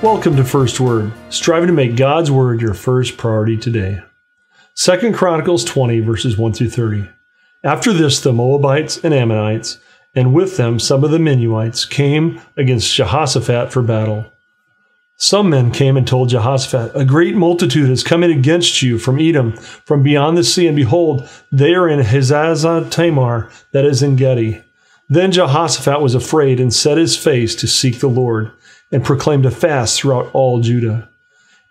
Welcome to First Word, striving to make God's Word your first priority today. 2 Chronicles 20, verses 1 through 30. After this, the Moabites and Ammonites, and with them some of the Meunites, came against Jehoshaphat for battle. Some men came and told Jehoshaphat, A great multitude is coming against you from Edom, from beyond the sea, and behold, they are in Hazazon Tamar, that is Engedi. Then Jehoshaphat was afraid and set his face to seek the Lord and proclaimed a fast throughout all Judah.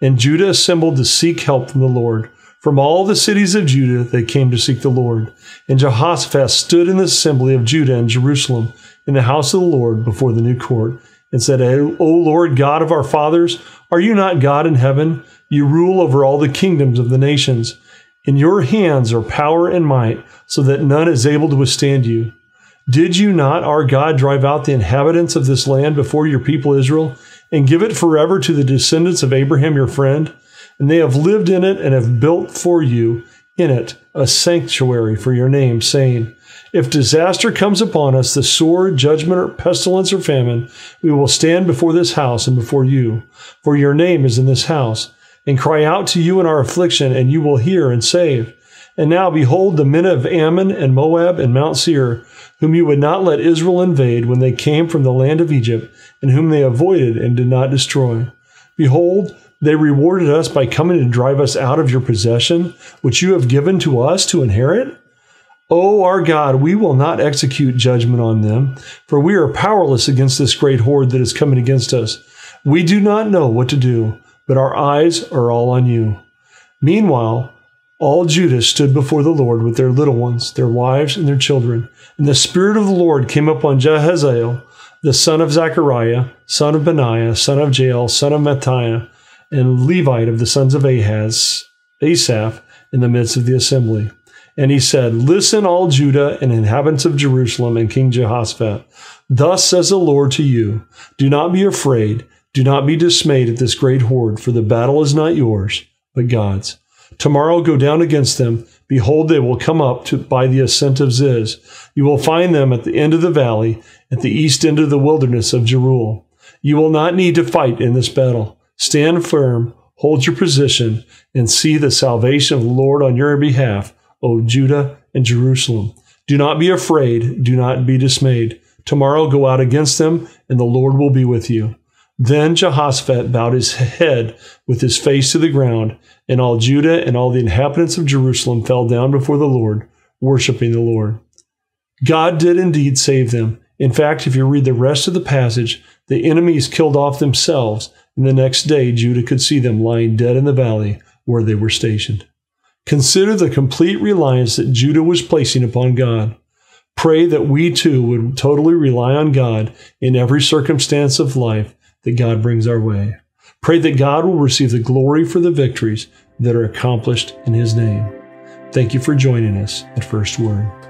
And Judah assembled to seek help from the Lord. From all the cities of Judah they came to seek the Lord. And Jehoshaphat stood in the assembly of Judah and Jerusalem in the house of the Lord before the new court and said, O Lord God of our fathers, are you not God in heaven? You rule over all the kingdoms of the nations. In your hands are power and might, so that none is able to withstand you. Did you not, our God, drive out the inhabitants of this land before your people Israel, and give it forever to the descendants of Abraham your friend? And they have lived in it and have built for you in it a sanctuary for your name, saying, If disaster comes upon us, the sword, judgment, or pestilence, or famine, we will stand before this house and before you, for your name is in this house, and cry out to you in our affliction, and you will hear and save. And now, behold, the men of Ammon and Moab and Mount Seir, whom you would not let Israel invade when they came from the land of Egypt, and whom they avoided and did not destroy. Behold, they rewarded us by coming to drive us out of your possession, which you have given to us to inherit. O our God, we will not execute judgment on them, for we are powerless against this great horde that is coming against us. We do not know what to do, but our eyes are all on you. Meanwhile, all Judah stood before the Lord with their little ones, their wives, and their children. And the Spirit of the Lord came upon Jehaziel, the son of Zechariah, son of Benaiah, son of Jael, son of Mattaniah, and Levite of the sons of Ahaz, Asaph, in the midst of the assembly. And he said, Listen, all Judah and inhabitants of Jerusalem and King Jehoshaphat. Thus says the Lord to you Do not be afraid, do not be dismayed at this great horde, for the battle is not yours, but God's. Tomorrow go down against them. Behold, they will come up to, by the ascent of Ziz. You will find them at the end of the valley, at the east end of the wilderness of Jeruel. You will not need to fight in this battle. Stand firm, hold your position, and see the salvation of the Lord on your behalf, O Judah and Jerusalem. Do not be afraid, do not be dismayed. Tomorrow go out against them, and the Lord will be with you. Then Jehoshaphat bowed his head with his face to the ground, and all Judah and all the inhabitants of Jerusalem fell down before the Lord, worshiping the Lord. God did indeed save them. In fact, if you read the rest of the passage, the enemies killed off themselves, and the next day Judah could see them lying dead in the valley where they were stationed. Consider the complete reliance that Judah was placing upon God. Pray that we too would totally rely on God in every circumstance of life that God brings our way. Pray that God will receive the glory for the victories that are accomplished in His name. Thank you for joining us at First Word.